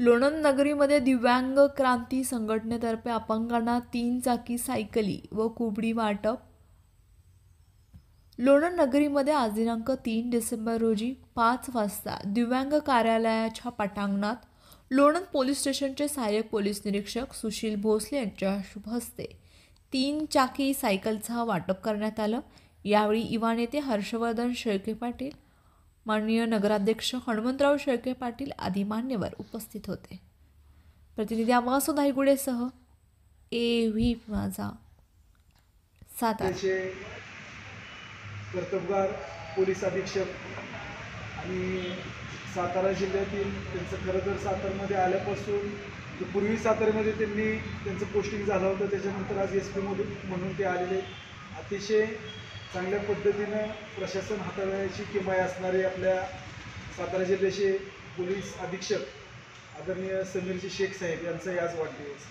लोणंद नगरीमध्ये दिव्यांग क्रांती संघटनेतर्फे अपंगांना तीन चाकी सायकली व कुबडी वाटप. लोणंद नगरीमध्ये आज दिनांक तीन डिसेंबर रोजी पाच वाजता दिव्यांग कार्यालयाच्या पटांगणात लोणंद पोलीस स्टेशनचे सहाय्यक पोलीस निरीक्षक सुशील भोसले यांच्या शुभ हस्ते तीन चाकी सायकलचं वाटप करण्यात आलं. यावेळी इवान येथे हर्षवर्धन शेळके पाटील माननीय नगराध्यक्ष हनुमंतराव शेळके पाटील आदी मान्यवर उपस्थित होते. प्रतिनिधी आमासो धायगुडेसह ए व्ही माझा सातारा. कर्तबगार पोलीस अधीक्षक आणि सातारा जिल्ह्यातील त्यांचं खरं तर सातारमध्ये आल्यापासून पूर्वी सातारमध्ये त्यांनी त्यांचं पोस्टिंग झालं होतं त्याच्यानंतर आज एस पीमधून म्हणून ते आलेले अतिशय चांगल्या पद्धतीनं प्रशासन हाताळण्याची किमाय असणारे आपल्या सातारा जिल्ह्याचे पोलीस अधीक्षक आदरणीय समीरजी शेख साहेब यांचाही आज वाढदिवस.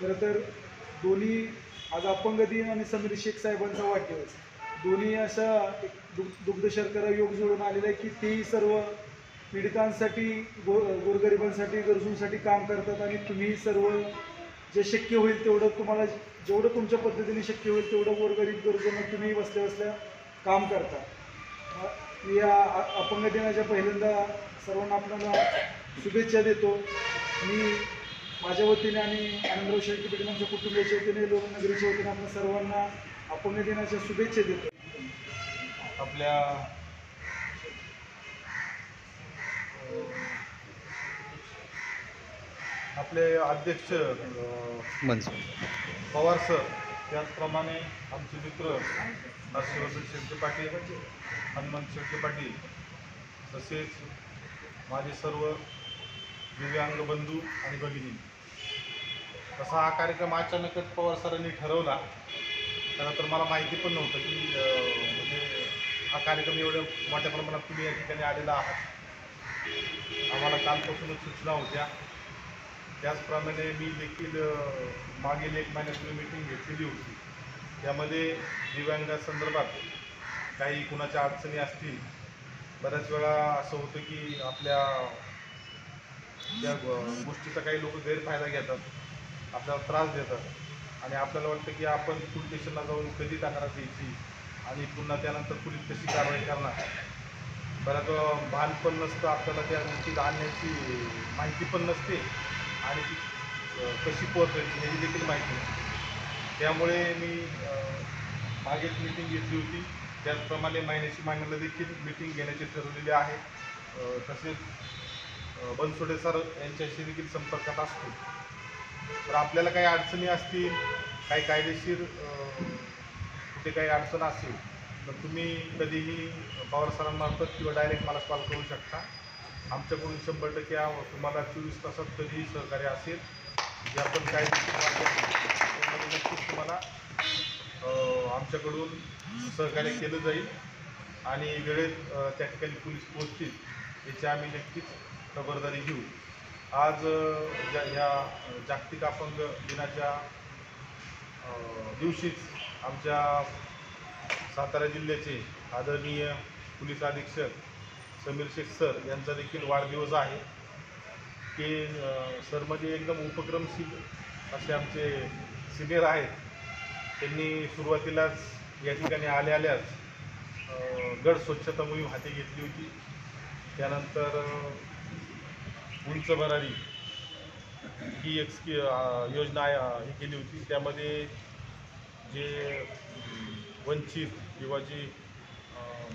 खरं तर दोन्ही आज अपंग दिन आणि समीर शेख साहेबांचा वाढदिवस. दोन्ही अशा एक दुग दुग्ध शर्करा योग जुळून आलेला आहे की तेही सर्व पीडितांसाठी गो गोरगरिबांसाठी गरजूंसाठी काम करतात आणि तुम्ही सर्व जे शक्य होईल तेवढं तुम्हाला जेवढं तुमच्या पद्धतीने शक्य होईल तेवढं गोरगरीब गरजूंना तुम्ही बसल्या बसल्या काम करता. या अपंग दिनाच्या पहिल्यांदा सर्वांना आपल्याला शुभेच्छा देतो. मी माझ्या वतीने आणि आनंदराव शेळके पाटील आमच्या कुटुंबाच्या वतीने लोकनगरीच्या वतीने आपण सर्वांना अपंग दिनाच्या शुभेच्छा देतो. आपल्या आपले अध्यक्ष पवार सर त्याचप्रमाणे आमचे मित्र हर्षवर्धन शेळके पाटील हनुमंत शेळके पाटील तसेच माझे सर्व दिव्यांग बंधू आणि भगिनी. तसा हा कार्यक्रम अचानकच पवार सरांनी ठरवला. खरं तर मला माहिती पण नव्हतं की म्हणजे हा कार्यक्रम एवढ्या मोठ्या प्रमाणात तुम्ही या ठिकाणी आलेला आहात. आम्हाला कालपासूनच सूचना होत्या. त्याचप्रमाणे मी देखील मागील एक महिन्यापूर्वी मीटिंग घेतलेली होती. त्यामध्ये दिव्यांगासंदर्भात काही कुणाच्या अडचणी असतील बऱ्याच वेळा असं होतं की आपल्या त्या गोष्टीचा काही लोक गैरफायदा घेतात आपल्याला त्रास देतात. आणि आपल्याला वाटतं की आपण पोलीस स्टेशनला जाऊन कधी तक्रार द्यायची आणि पुन्हा त्यानंतर पोलीस कशी कारवाई करणार? बऱ्याच भान पण नसतं आपल्याला त्या गोष्टीत आणण्याची माहिती पण नसते. आणि ती कशी पोहोचायची याची देखील माहिती नाही त्यामुळे मी मागेच मीटिंग घेतली होती. त्याचप्रमाणे महिन्याची मागण्याला देखील मीटिंग घेण्याचे ठरवलेले आहे. तसेच बनसोडे सर यांच्याशी देखील संपर्कात असतो तर आपल्याला काही अडचणी असतील काही कायदेशीर कुठे काही अडचण असेल तर तुम्ही कधीही पवार सरांमार्फत किंवा डायरेक्ट मला कॉल करू शकता. आमच्याकडून शंभर टक्के तुम्हाला चोवीस तासात कधीही सहकार्य असेल. जे आपण काय नक्कीच तुम्हाला आमच्याकडून सहकार्य केलं जाईल. आणि वेळेत त्या ठिकाणी पोलीस पोहोचतील याची आम्ही नक्कीच खबरदारी घेऊ. आज ज्या ह्या जागतिक अपंग दिनाच्या दिवशीच आमच्या सातारा जिल्ह्याचे आदरणीय पोलीस अधीक्षक समीर शेख सर यांचा देखील वाढदिवस आहे. ते सर सरमध्ये एकदम उपक्रमशील असे आमचे सिनियर आहेत. त्यांनी सुरुवातीलाच या ठिकाणी आल्या आल्याच गड स्वच्छता मोहीम हाती घेतली होती. त्यानंतर उंच भरारी ही एक स्की योजना ही केली होती. त्यामध्ये जे वंचित किंवा जी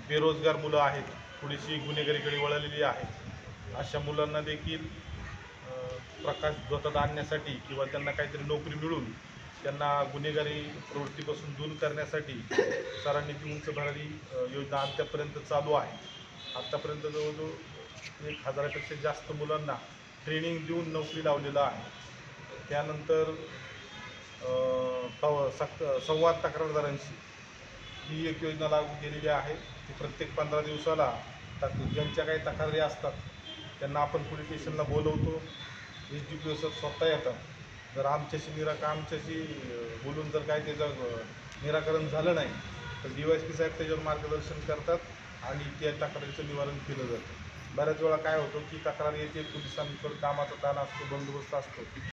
बेरोजगार मुलं आहेत थोडीशी गुन्हेगारीकडे वळलेली आहे. अशा मुलांना देखील प्रकाश जोतात आणण्यासाठी किंवा त्यांना काहीतरी नोकरी मिळून त्यांना गुन्हेगारी प्रवृत्तीपासून दूर करण्यासाठी सरांनी ती उंच भरारी योजना आत्तापर्यंत चालू आहे. आत्तापर्यंत जवळजवळ एक हजारापेक्षा जास्त मुलांना ट्रेनिंग देऊन नोकरी लावलेलं आहे. त्यानंतर अ, संवाद तक्रारदारांशी ही एक योजना लागू केलेली आहे. ती प्रत्येक पंधरा दिवसाला तक ज्यांच्या काही तक्रारी असतात. त्यांना आपण पोलीस स्टेशनला बोलवतो. एस डी पी ओ स्वतः येतात. जर आमच्याशी निराका आमच्याशी बोलून जर काय त्याचं निराकरण झालं नाही तर डी वाय पी साहेब त्याच्यावर मार्गदर्शन करतात आणि त्या तक्रारीचं निवारण केलं जातं. बऱ्याच वेळा काय होतं की तक्रार येते पोलिसांकडं कामाचा ताण असतो बंदोबस्त असतो.